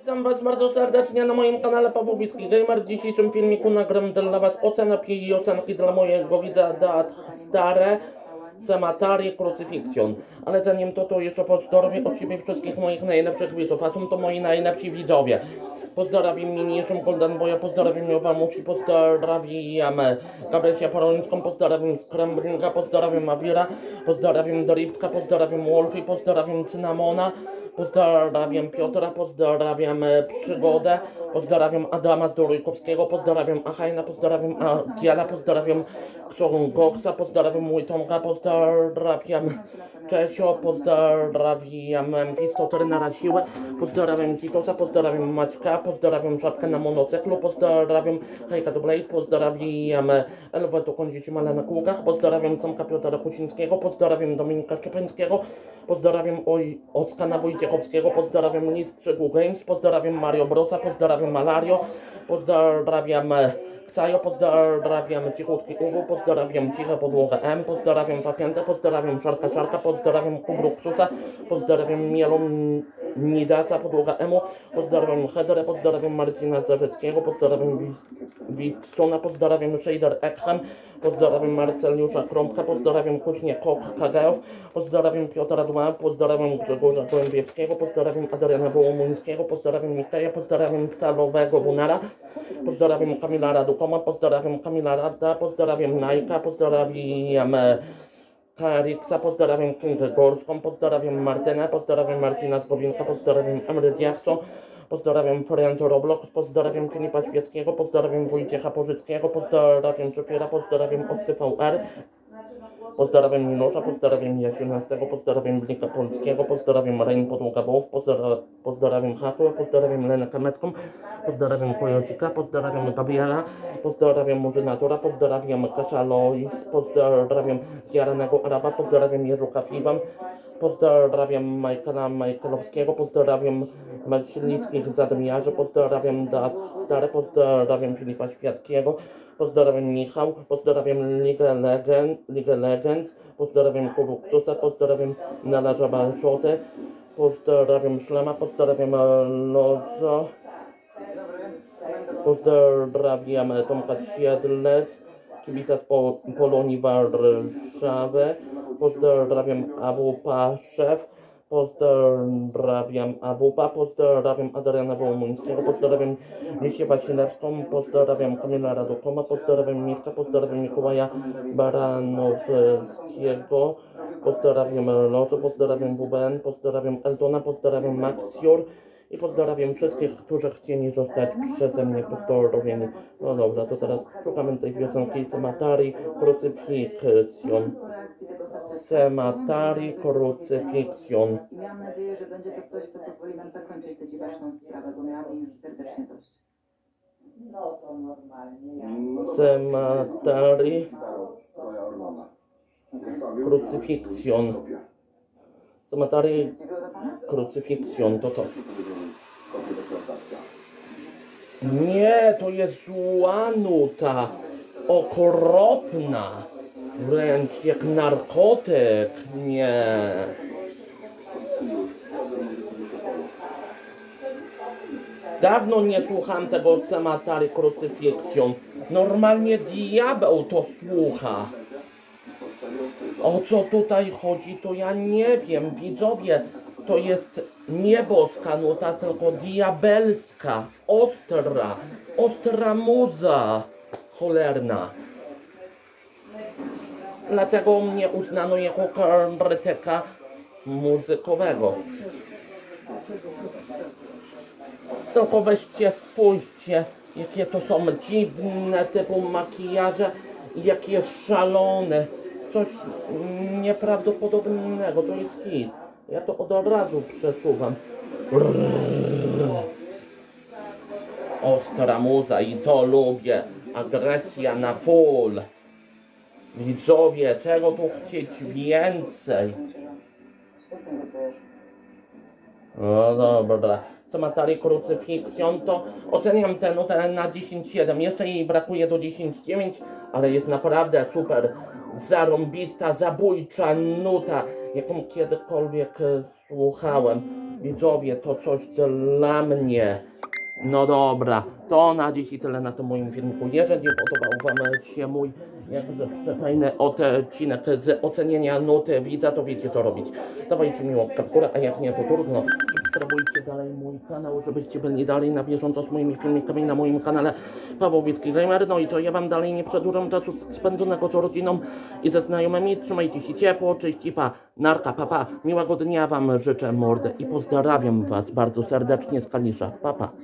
Witam Was bardzo serdecznie na moim kanale Pawłowicki Gamer. W dzisiejszym filmiku nagram dla Was ocenę i ocenki dla mojego widza Dat Stare Cematari Crucifixion. Ale zanim to, to jeszcze pozdrowię od siebie wszystkich moich najlepszych widzów, a są to moi najlepsi widzowie. Pozdrawiam mniejszą Golden Boya, pozdrawiam Jowamusi, pozdrawiam Gabrysia Parolińską, pozdrawiam Scramblinga, pozdrawiam Avira, pozdrawiam Driftka, pozdrawiam Wolfie, pozdrawiam Cynamona, pozdrawiam Piotra, pozdrawiam Przygodę, pozdrawiam Adama Zdorojkowskiego, pozdrawiam Achajna, pozdrawiam Akiela, pozdrawiam Ksongoksa, pozdrawiam Łytonka, pozdrawiam Czesio, pozdrawiam Memfistotery na siłę, pozdrawiam Titosa, pozdrawiam Maćka, pozdrawiam Szatkę na monocyklu, pozdrawiam Hejka Blade, pozdrawiam Elwę Kądzieci Male na kółkach, pozdrawiam Samka Piotra Kusińskiego, pozdrawiam Dominika Szczepańskiego, pozdrawiam Oj, Oskana Wojciechowskiego, pozdrawiam Listrzygu Games, pozdrawiam Mario Brosa, pozdrawiam Malario, pozdrawiam Ksajo, pozdrawiam Cichutki Uwu, pozdrawiam Ciche Podłogę M, pozdrawiam Papiętę, pozdrawiam Szarka Szarka, pozdrawiam Kubruksusa, pozdrawiam Mielą Nidasa, Podłoga Emu, pozdrawiam Hedere, pozdrawiam Marcina Zarzeckiego, pozdrawiam Witsona, pozdrawiam Shader Ekhem, pozdrawiam Marceliusza Krąbka, pozdrawiam Kuśnie Kok Kageów, pozdrawiam Piotra Duma, pozdrawiam Grzegorza Gołębiewskiego, pozdrawiam Adriana Wołomuńskiego, pozdrawiam Miteja, pozdrawiam Stalowego Bunara, pozdrawiam Kamila Radukoma, pozdrawiam Kamila Rada, pozdrawiam Najka, pozdrawiam Kariksa, pozdrawiam Kingę Górską, pozdrawiam Martynę, pozdrawiam Marcina Zgowinka, pozdrawiam Emry Jackson, pozdrawiam Florianto Roblox, pozdrawiam Filipa Świeckiego, pozdrawiam Wojciecha Pożyckiego, pozdrawiam Czefiera, pozdrawiam Osty VR, pozdrawiam Minosza, pozdrawiam Jasiunastego, pozdrawiam Blika Polskiego, pozdrawiam Rain Podłoga Bołów, pozdrawiam Hakłę, pozdrawiam Lenę Kamecką, pozdrawiam Kojocika, pozdrawiam Gabriela, pozdrawiam Murzynatura, pozdrawiam Kasia Lois, pozdrawiam Zjaranego Araba, pozdrawiam Jerzuka Fiwam, pozdrawiam Michaela Michaelowskiego, pozdrawiam Maślickich Zadmiarzy, pozdrawiam Dat Stare, pozdrawiam Filipa Światkiego, pozdrawiam Michał, pozdrawiam Ligę Legend, Ligę Legend, pozdrawiam Kubuktusa, pozdrawiam Nalarza Balszotę, pozdrawiam Szlema, pozdrawiam Lozo, pozdrawiam Tomka Siedlec, kibica z Pol Polonii Warszawy, pozdrawiam Abu Paszew, pozdrawiam Awupa, pozdrawiam Adriana Wołomuńskiego, pozdrawiam Misię Wasilewską, pozdrawiam Kamila Radokoma, pozdrawiam Mirka, pozdrawiam Mikołaja Baranowskiego, pozdrawiam Lozo, pozdrawiam WBN, pozdrawiam Eltona, pozdrawiam Maxior i pozdrawiam wszystkich, którzy chcieli zostać przeze mnie pozdrowieni. No dobra, to teraz szukamy tej piosenki Sematari Crucifixion. Sematari Crucifixion. I miałam nadzieję, że będzie to coś, co pozwoli nam zakończyć tę dziwaczną sprawę, bo miałam jej już serdecznie dość. No to normalnie. Ja. Sematari Crucifixion. Pana? Crucifixion to to. Nie, to jest zła nuta. Okropna. Wręcz jak narkotyk. Nie. Dawno nie słucham tego Cematary Crucifixion. Normalnie diabeł to słucha. O co tutaj chodzi, to ja nie wiem. Widzowie, to jest nie boska nuta, tylko diabelska, ostra, ostra muza cholerna. Dlatego mnie uznano jako krytyka muzykowego. Tylko weźcie, spójrzcie, jakie to są dziwne typu makijaże, jakie jest szalone. Coś nieprawdopodobnego, to jest hit. Ja to od razu przesuwam. Ostra muza i to lubię. Agresja na full. Widzowie, czego tu chcieć więcej? No dobra. Cematari Crucifixion to oceniam tę nutę na 10,7. Jeszcze jej brakuje do 10,9, ale jest naprawdę super. Zarąbista, zabójcza nuta, jaką kiedykolwiek e, słuchałem. widzowie, to coś dla mnie. No dobra, to na dziś i tyle na tym moim filmiku. Jeżeli podobał Wam się mój jakże fajny odcinek z ocenienia nuty widza, to wiecie co robić. Dawajcie mi łapkę a jak nie to trudno. Subskrybujcie dalej mój kanał, żebyście byli dalej na bieżąco z moimi filmikami na moim kanale Paweł Witki Gamer. No i to ja Wam dalej nie przedłużam czasu spędzonego z rodziną i ze znajomymi. Trzymajcie się ciepło, cześć i pa, narka, papa. Miłego dnia Wam życzę mordę i pozdrawiam Was bardzo serdecznie z Kalisza. Papa. Pa.